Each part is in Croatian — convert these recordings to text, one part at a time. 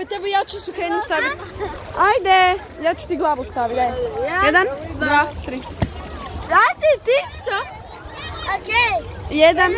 opet, evo ja ću sukrenu staviti. Ajde, ja ću ti glavu staviti, ajde. Jedan, dva, tri. Dajte ti što? Okej. Jedan,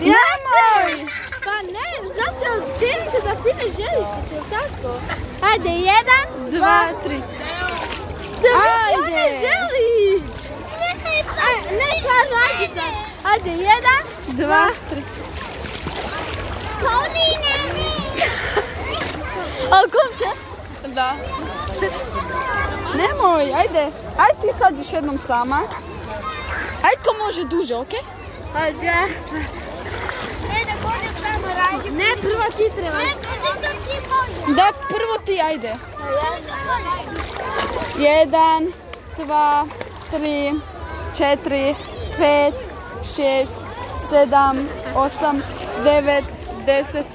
Nemoj! Pa ne, zato čini se da ti ne želiš ići, jel tako? Ajde, jedan, dva, tri. Da Ajde. ne želiš! Aj, ne, stvarno, ajde sad. Ajde, jedan, Dva, tri. A gumke? Da. Nemoj, ajde. Ajde ti sad još jednom sama. Ajde ko može duže, okej? Ajde. Ne, da bude samo radi. Ne, prvo ti može. Da, prvo ti, ajde. Jedan, dva, tri, četiri, pet, šest, sedam, osam, devet, deset.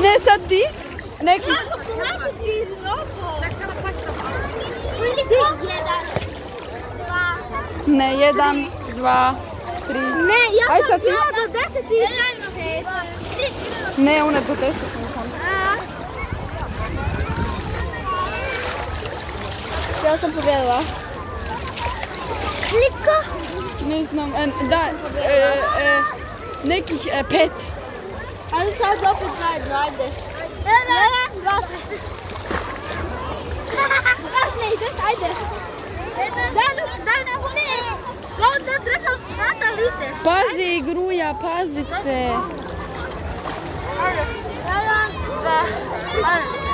Ne, sad ti? Neki. Kako ti ovo? Koliko? Jedan, dva, Ne, jedan, dva, tri. Ne, ja Aj, sam ti. bila do deset i... Jedan, šest, Ne, ona do deset. Ja sam pobjedila. Koliko? Ne znam, da, e, e, nekih e, pet. Ajde sad opet zajedno, ajde. Jedan, dva, tri. Baš ne ideš, ajde. Nam- daj nam ne. To onda treba sada li ideš. Pazi, gruja, pazite. Jedan, dva, ajde.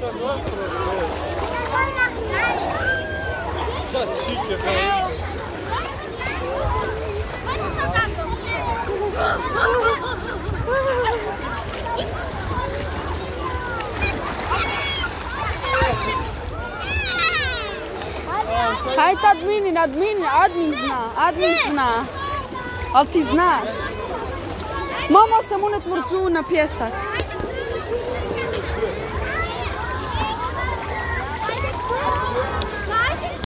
Hej, to adminin, adminin, admin zna, admin zna. Ali ti znaš? Mamo se munet mrcu na pjesak.